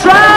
try.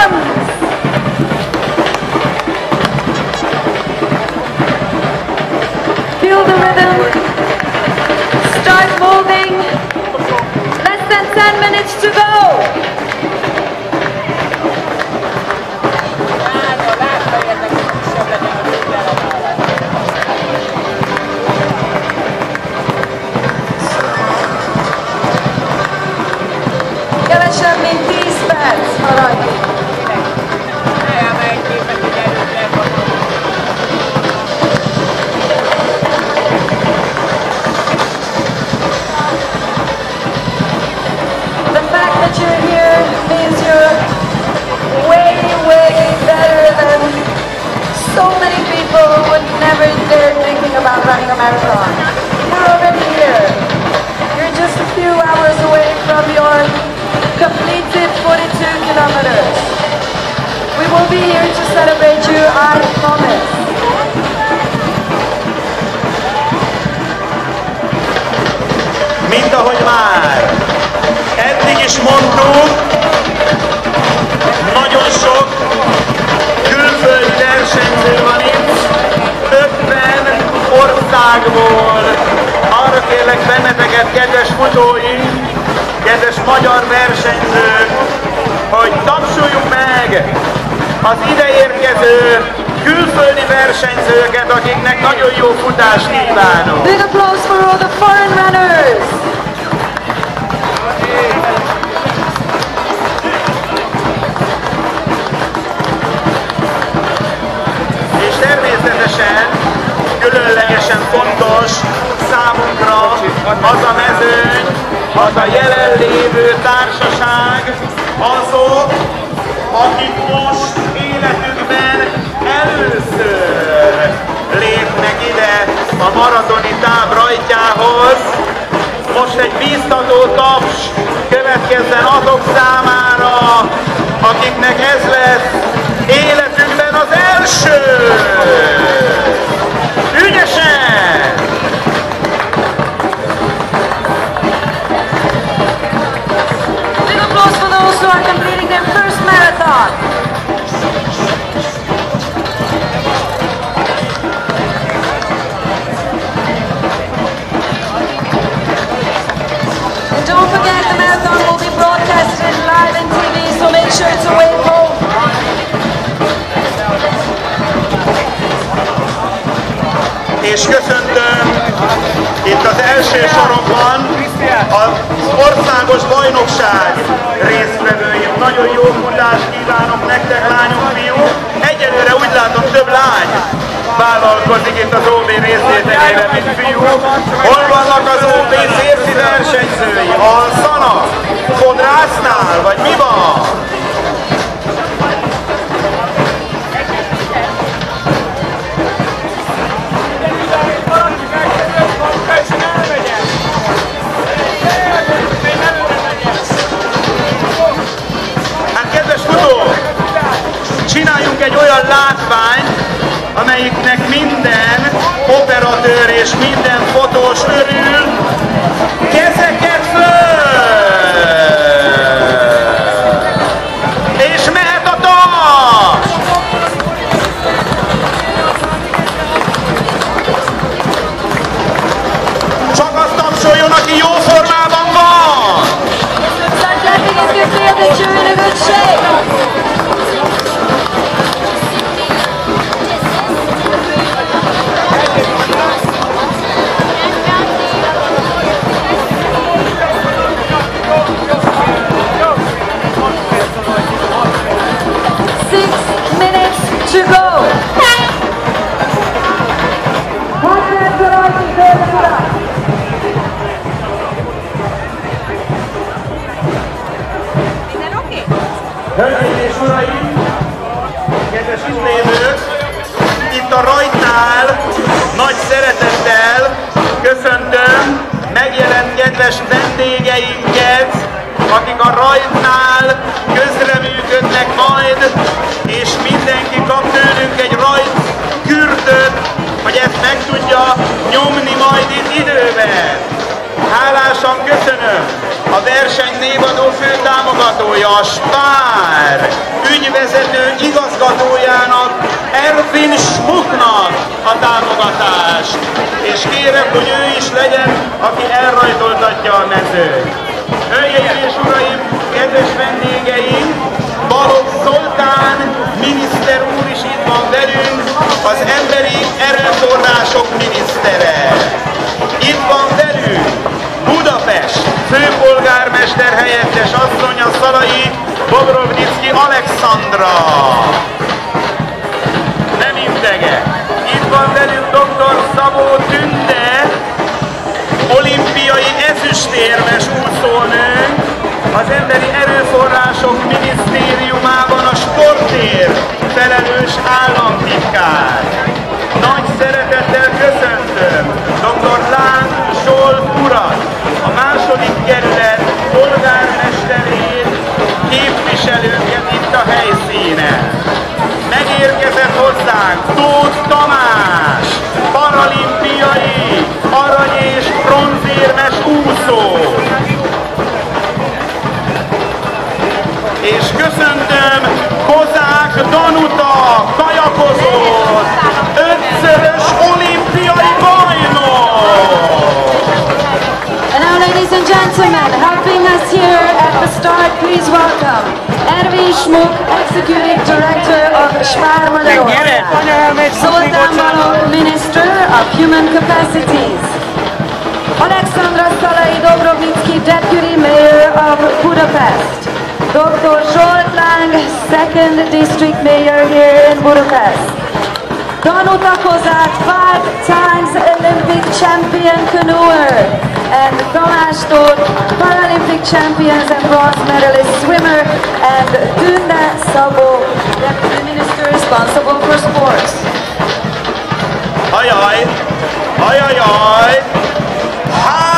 Be here to celebrate you, I promise. Mint ahogy már eddig is mondtuk, az ideérkező külföldi versenyzőket, akiknek nagyon jó futást kívánok. Big applause for all the foreign runners. És természetesen különlegesen fontos számunkra az a mezőny, az a jelenlévő társaság, azok, akik most a maratoni táv rajtjához. Most egy bíztató taps következzen azok számára, akiknek ez lesz életükben az első! Ügyesen! Big applause for those who are országos bajnokság résztvevőim. Nagyon jó futást kívánok nektek, lányok, fiúk. Egyelőre úgy látom több lány vállalkozik itt az OB részvételére, mint fiú. Hol vannak az OB férfi versenyzői? Alszanak? Fodrásznál? Amelyiknek minden operatőr és minden fotós örül. Hölgyeim és uraim, kedves itt lévők, itt a rajtnál nagy szeretettel köszöntöm megjelent kedves vendégeinket, akik a rajtnál közreműködnek majd, és mindenki kap tőlünk egy rajt kürtöt, hogy ezt meg tudja nyomni majd itt időben. Hálásan köszönöm főtámogatója, a Spár ügyvezető igazgatójának, Ervin Schmucknak a támogatást. És kérem, hogy ő is legyen, aki elrajtoltatja a mezőt. Hölgyeim és uraim, kedves vendégeim, Balogh Zoltán miniszter úr is itt van velünk, az emberi erőforrások minisztere. Itt van velünk főpolgármester helyettes asszonya Szalai Bobrovnicki Alexandra. Nem indege. Itt van velünk dr. Szabó Tünde, olimpiai ezüstérmes úszónőnk, az Emberi Erőforrások Minisztériumában a sportért felelős államtitkár. Gentlemen, helping us here at the start, please welcome Ervin Schmuck, Executive Director of Spár Magyarország. Zoltán Balogh, Minister of Human Capacities. Alexandra Szalai Dobrovnicki, Deputy Mayor of Budapest. Dr. Zsolt Lang, Second District Mayor here in Budapest. Danuta Kozák, five times champion canoer and from Paralympic champions and bronze medalist swimmer and Dunda Sabo, Deputy Minister responsible for sports. Aye aye, aye aye aye. aye.